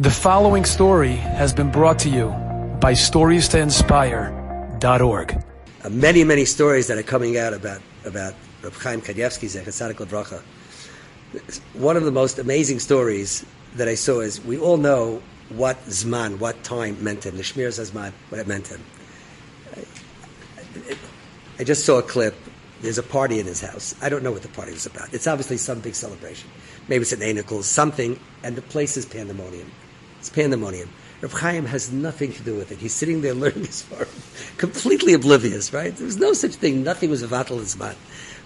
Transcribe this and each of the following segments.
The following story has been brought to you by StoriesToInspire.org. Uh, many, many stories that are coming out about about Reb Chaim Kanievsky, Zechasadik Levracha. One of the most amazing stories that I saw is we all know what Zman, what time meant to him, the Shmir Zman, what it meant to him. I, I just saw a clip. There's a party in his house. I don't know what the party was about. It's obviously some big celebration. Maybe it's an Anicle, something, and the place is pandemonium. It's pandemonium. Reb Chaim has nothing to do with it. He's sitting there learning his Torah, completely oblivious, right? There was no such thing. Nothing was a vatal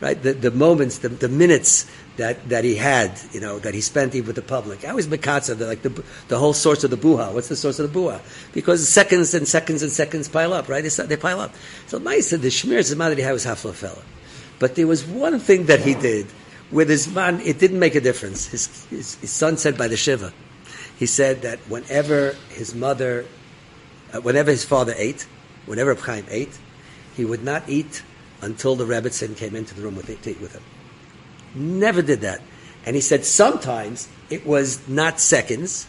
right? The, the moments, the, the minutes that, that he had, you know, that he spent even with the public. I was Mikatza, the, like the, the whole source of the buha. What's the source of the buha? Because seconds and seconds and seconds pile up, right? They, they pile up. So said the shmir zman that he had was hafla But there was one thing that he did with his man, it didn't make a difference. His, his, his son said by the Shiva, he said that whenever his mother, uh, whenever his father ate, whenever Chaim ate, he would not eat until the Rebbitzin came into the room with to eat with him. Never did that. And he said sometimes it was not seconds,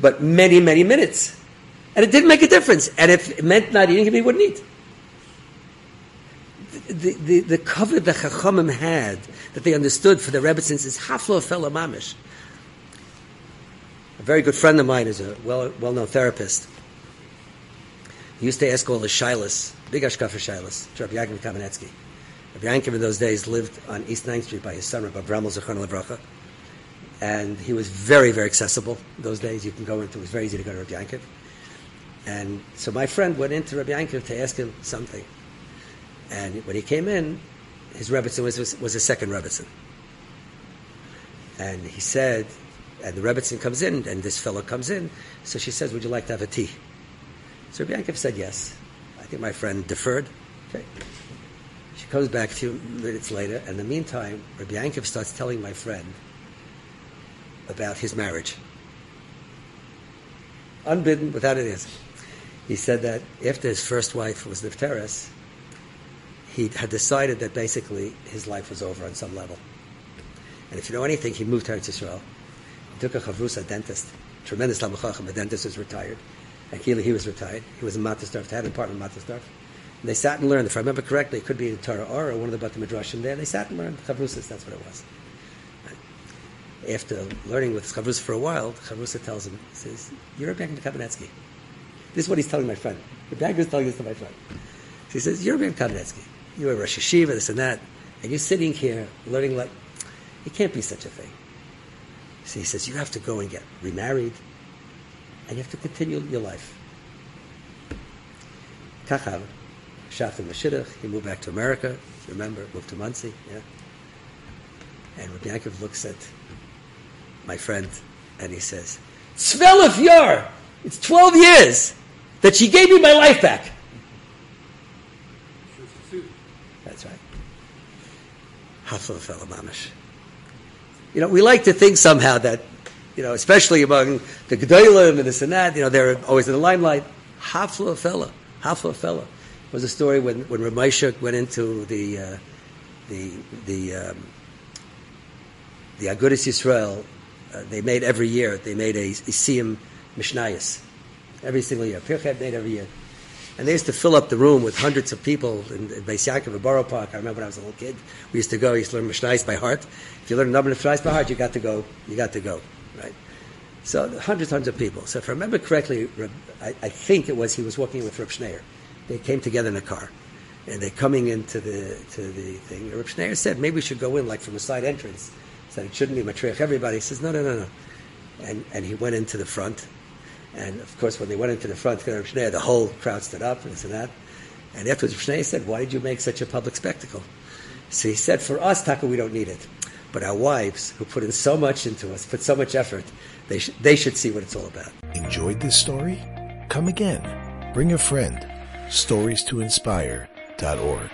but many, many minutes. And it didn't make a difference. And if it meant not eating, he wouldn't eat. The, the, the cover the Chachamim had that they understood for the Rebbitzins is Haflo Fela Mamish a very good friend of mine is a well well known therapist. He used to ask all the shilas, big ashkafa shilas, to Rabbi Yaakov Kamenetsky. Rabbi Yankov in those days lived on East 9th Street by his son, Rabbi Bremel Zechron Levracha. And he was very, very accessible those days. You can go into it was very easy to go to Rabbi Yankov. And so my friend went into Rabbi Yankov to ask him something. And when he came in, his Rebbitzin was, was, was a second Rebbitzin. And he said, and the Rebbitzin comes in, and this fellow comes in. So she says, "Would you like to have a tea?" So Rabbi said yes. I think my friend deferred. Okay. She comes back a few minutes later, and in the meantime, Rabbi starts telling my friend about his marriage. Unbidden, without an answer. He said that after his first wife was Nifteris, he had decided that basically his life was over on some level. And if you know anything, he moved to Israel took a chavrus, a dentist, tremendous lamachachim. The dentist was retired, and Keely, he was retired. He was in Mattersdorf, had an apartment in Mattersdorf. And they sat and learned. If I remember correctly, it could be in Torah or one of the Batei Midrashim there. They sat and learned chavrusas. That's what it was. After learning with chavrusa for a while, chavrusa tells him, he says, "You're a Rebbe Kamenetsky." This is what he's telling my friend. The banker is telling this to my friend. He says, "You're a Rebbe Kamenetsky. You're a Rosh Yeshiva, this and that, and you're sitting here learning like it can't be such a thing." So he says, you have to go and get remarried, and you have to continue your life. Kachav, Shafin Mashidach, he moved back to America, remember, moved to Monsey, yeah. And Rabbi Yaakov looks at my friend, and he says, Svelef Yar, it's 12 years that she gave me my life back. That's right. Hafla fellow mamish. You know, we like to think somehow that, you know, especially among the Gedolim and this and that, you know, they're always in the limelight. Hafla fella, Hafla fella was a story when when Rameshuk went into the uh, the the um, the Agudas Yisrael. Uh, they made every year. They made a, a Siyum every single year. Pirchei made every year. And they used to fill up the room with hundreds of people in, in Beis Yaakov and Borough Park. I remember when I was a little kid, we used to go, we used to learn Mishnais by heart. If you learn a number of Mishnais by heart, you got to go, you got to go, right? So hundreds, hundreds of people. So if I remember correctly, I, I think it was he was walking with Reb Schneier. They came together in a car. And they're coming into the to the thing. Reb Schneier said, maybe we should go in like from a side entrance. Said it shouldn't be matriach everybody. He says, no, no, no, no. And, and he went into the front and of course, when they went into the front, the whole crowd stood up and and that. And afterwards, Shnei said, Why did you make such a public spectacle? So he said, For us, Taka, we don't need it. But our wives, who put in so much into us, put so much effort, they, sh- they should see what it's all about. Enjoyed this story? Come again. Bring a friend. Stories to inspire.org.